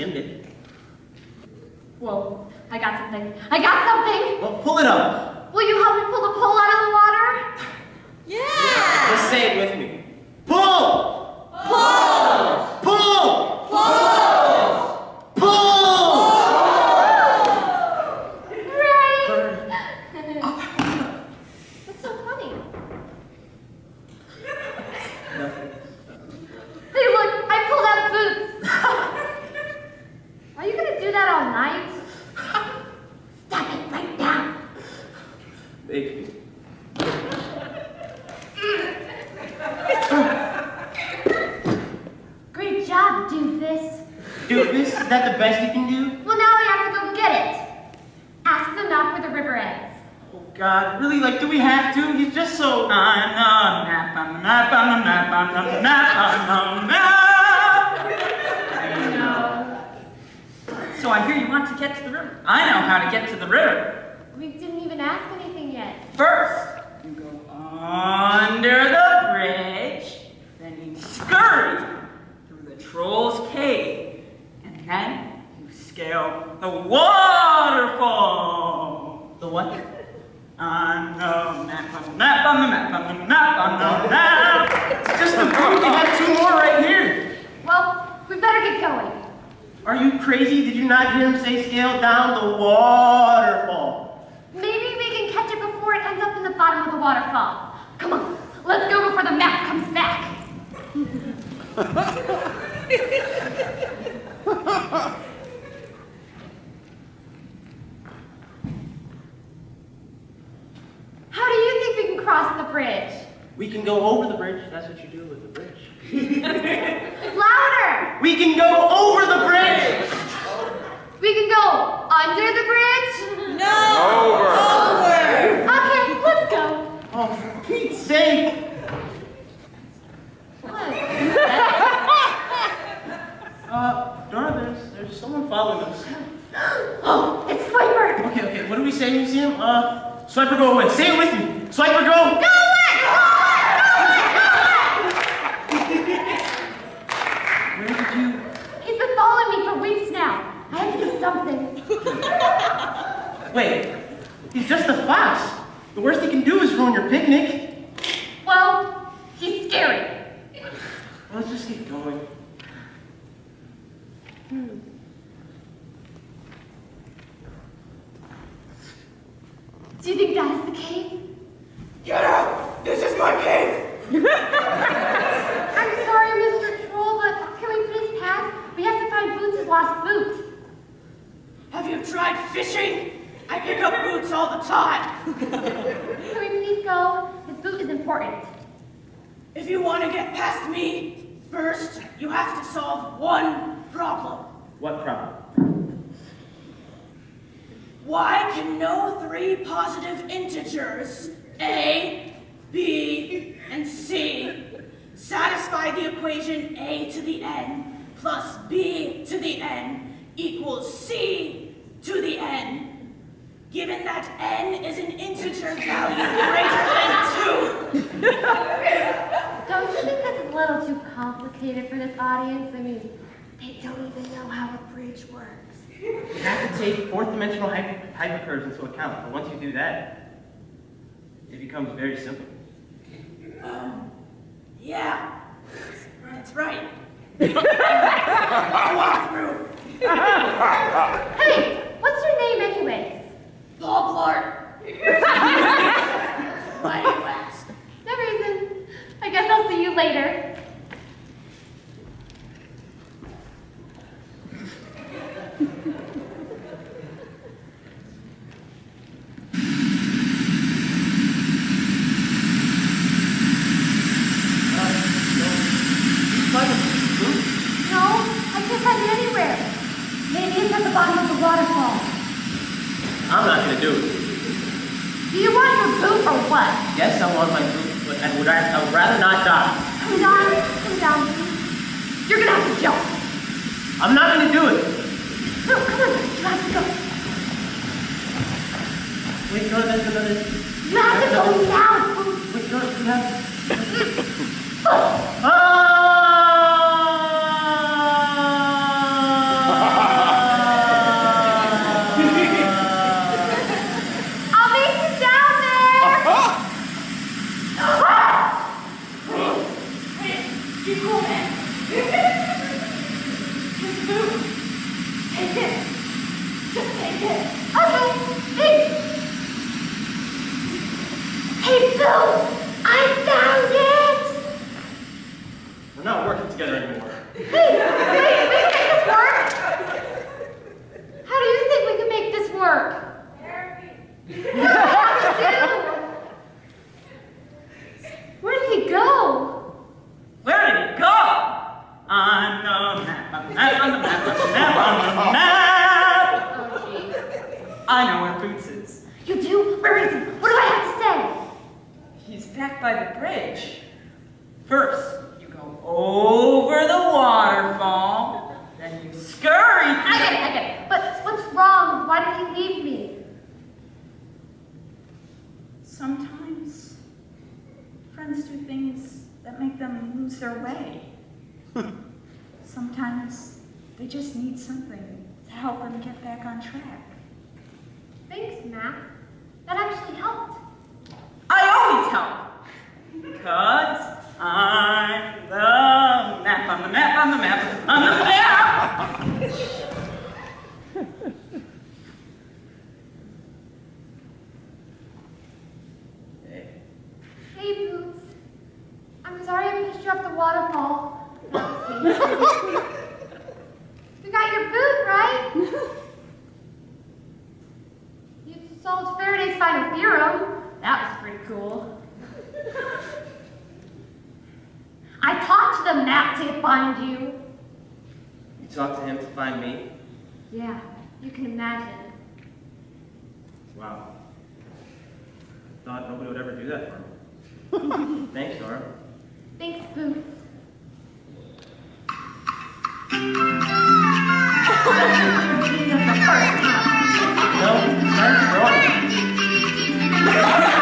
skimmed it. Whoa, I got something. I got something! Well, pull it up. Will you help me pull the pole out of the water? Yeah! Just say it with me. Pull! Pull! Pull! Pull! Pull! Right! What's so funny? Nothing. Hey, look, I pulled out boots. Are you gonna do that all night? Stop it right now. Great job, doofus. Doofus, is that the best you can do? Well, now we have to go get it. Ask the map where the river ends. Oh God, really? Like, do we have to? He's just so. So I hear you want to get to the river. I know how to get to the river. We didn't even ask yet. First, you go under the bridge, then you scurry through the troll's cave, and then you scale the waterfall. The what? On the map, on the map, on the map, on the map, on the map. It's just a boot. We have two more right here. Well, we better get going. Are you crazy? Did you not hear him say scale down the waterfall? Maybe we can catch it before it ends up in the bottom of the waterfall. Come on, let's go before the map comes back. How do you think we can cross the bridge? We can go over the bridge. That's what you do with the bridge. Louder! We can go over the bridge. We can go under the bridge? No! Over! Okay, let's go. Oh, for Pete's sake. What? Uh, Dora, there's, there's someone following us. Oh, it's Swiper! Okay, okay, what do we say, museum? Uh, Swiper, go away. Say it with me. Swiper, go. Go away! Where did you? He's been following me for weeks now. I have to do something. Wait, he's just a fox. The worst he can do is ruin your picnic. Well, he's scary. Let's just get going. Do you think that is the cave? Get out! This is my cave. I'm sorry, Mr. Troll, but can we please pass? We have to find Boots' lost boot. Have you tried fishing? I pick up boots all the time. Can we please go? His boot is important. If you want to get past me, first you have to solve one problem. What problem? Why can no three positive integers, A, B, and C, satisfy the equation A to the n plus B to the n equals C to the n, given that n is an integer value greater than 2? Don't you think this is a little too complicated for this audience? I mean, they don't even know how a bridge works. You have to take fourth dimensional hyper hypercurves into account. But once you do that, it becomes very simple. Um, yeah, that's right. I'll walk through. Hey, what's your name anyways? Paul Blart. Mighty West. No reason. I guess I'll see you later. No, I can't find it anywhere. Maybe it's at the bottom of the waterfall. I'm not gonna do it. Do you want your boot or what? Yes, I want my boot, but I would, I would rather not die. Come down, come down. You're gonna have to jump. I'm not gonna do it. No, come on, you have to go. Wait, no, that's another. You have to going down. Wait, you're, you have... Ah! I'll make it down there. Be cool, man. Just move. Take it. Just take it. Okay, thanks. Hey, Bill, I found it. We're not working together anymore. Hey, wait, we can make this work. How do you think we can make this work? What did you do? Where did he go? Where did it go? On the map, on the map, on the map, on the map, on the map. Oh, gee. I know where Boots is. You do? Where is he? What do I have to say? He's back by the bridge. First, you go over the waterfall, then you scurry. I get it, I get it. But what's wrong? Why did he leave me? Sometimes friends do things that make them lose their way. Sometimes they just need something to help them get back on track. Thanks, Matt. That actually helped. I always help. Because I'm the map on the map on the map on the map. Hey. Boots. I'm sorry I pushed you off the waterfall. We got your boot, right? You solved Faraday's final theorem. That was pretty cool. I talked to the map to find you. You talked to him to find me? Yeah, you can imagine. Wow. I Thought nobody would ever do that for me. Thanks, Nora. Thanks, Boots. No,